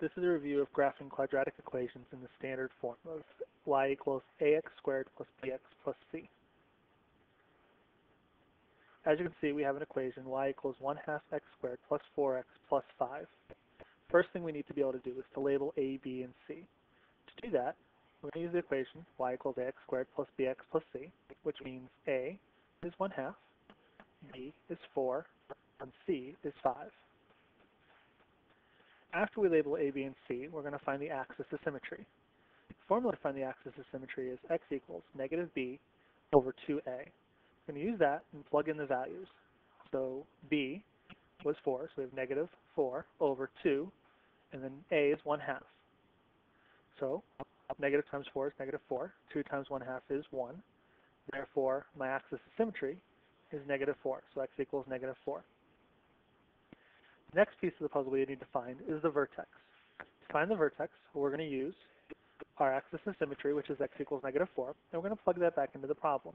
this is a review of graphing quadratic equations in the standard form of y equals ax squared plus bx plus c. As you can see, we have an equation y equals 1 half x squared plus 4x plus 5. First thing we need to be able to do is to label a, b, and c. To do that, we're going to use the equation y equals ax squared plus bx plus c, which means a is 1 half, b is 4, and c is 5. After we label a, b, and c, we're going to find the axis of symmetry. The formula to find the axis of symmetry is x equals negative b over 2a. We're going to use that and plug in the values. So b was 4, so we have negative 4 over 2, and then a is 1 half. So negative times 4 is negative 4. 2 times 1 half is 1. Therefore, my axis of symmetry is negative 4. So x equals negative 4. Next piece of the puzzle we need to find is the vertex. To find the vertex, we're going to use our axis of symmetry, which is x equals negative 4, and we're going to plug that back into the problem.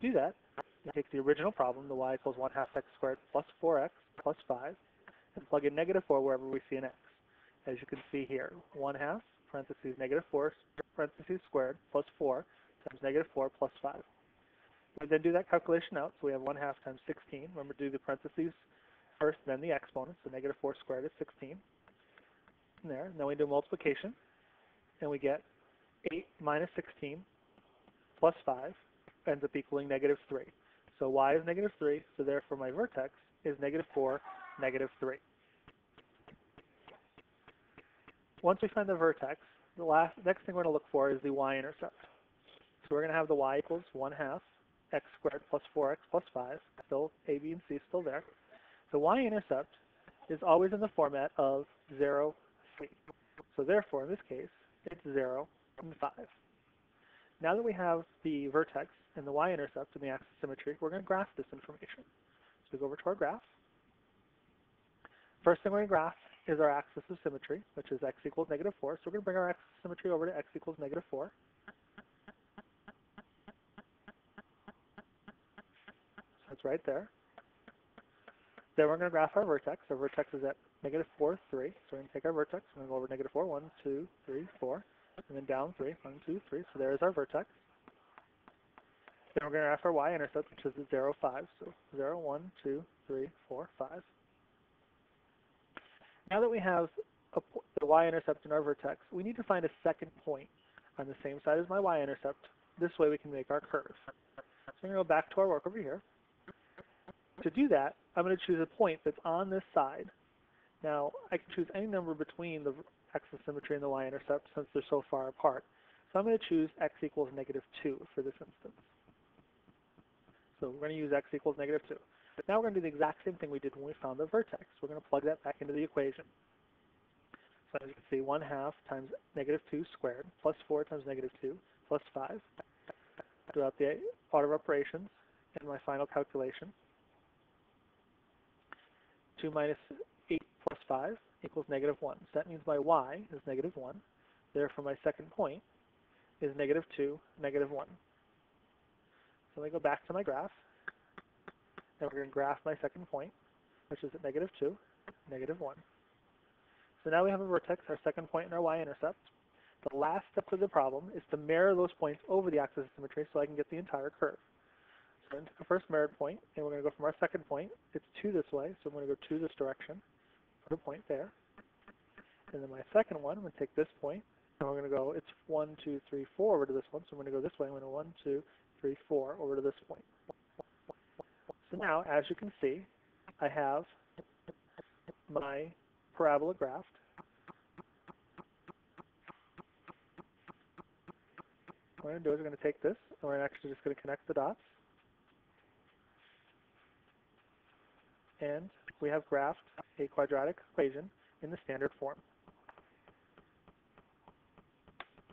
To do that, we take the original problem, the y equals 1 half x squared plus 4x plus 5, and plug in negative 4 wherever we see an x. As you can see here, 1 half, parentheses, negative 4, parentheses squared, plus 4, times negative 4 plus 5. We then do that calculation out, so we have 1 half times 16. Remember to do the parentheses first, then the exponent, so negative 4 squared is 16. And there, and then we do multiplication, and we get 8 minus 16 plus 5 ends up equaling negative 3. So y is negative 3, so therefore my vertex is negative 4, negative 3. Once we find the vertex, the last next thing we're going to look for is the y-intercept. So we're going to have the y equals 1 half x squared plus 4x plus 5. Still, a, b, and c still there. The y-intercept is always in the format of 0, 3. So therefore, in this case, it's 0 and 5. Now that we have the vertex and the y-intercept and the axis symmetry, we're going to graph this information. So we go over to our graph. First thing we're going to graph is our axis of symmetry, which is x equals negative 4. So we're going to bring our axis of symmetry over to x equals negative 4. So it's right there. Then we're going to graph our vertex. Our vertex is at negative 4, 3. So we're going to take our vertex. We're going to go over negative 4, 1, 2, 3, 4. And then down 3, 1, 2, 3. So there's our vertex. Then we're going to graph our y-intercept, which is 0, 5. So 0, 1, 2, 3, 4, 5. Now that we have a, the y-intercept in our vertex, we need to find a second point on the same side as my y-intercept. This way we can make our curve. So I'm going to go back to our work over here. To do that, I'm going to choose a point that's on this side. Now, I can choose any number between the axis symmetry and the y-intercept since they're so far apart. So I'm going to choose x equals negative 2 for this instance. So we're going to use x equals negative 2. But now we're going to do the exact same thing we did when we found the vertex. We're going to plug that back into the equation. So as you can see, 1 half times negative 2 squared plus 4 times negative 2 plus 5 throughout the order of operations and my final calculation. 2 minus 8 plus 5 equals negative 1. So that means my y is negative 1. Therefore, my second point is negative 2, negative 1. So let me go back to my graph. And we're going to graph my second point, which is at negative 2, negative 1. So now we have a vertex, our second and our y-intercept. The last step of the problem is to mirror those points over the axis of symmetry so I can get the entire curve. So I'm the first mirrored point, and we're going to go from our second point. It's 2 this way, so I'm going to go 2 this direction. Put a point there. And then my second one, I'm going to take this point, and we're going to go, it's 1, 2, 3, 4 over to this one. So I'm going to go this way. I'm going to 1, 2, 3, 4 over to this point. So now, as you can see, I have my parabola graphed. What I'm going to do is we're going to take this, and we're actually just going to connect the dots. And we have graphed a quadratic equation in the standard form.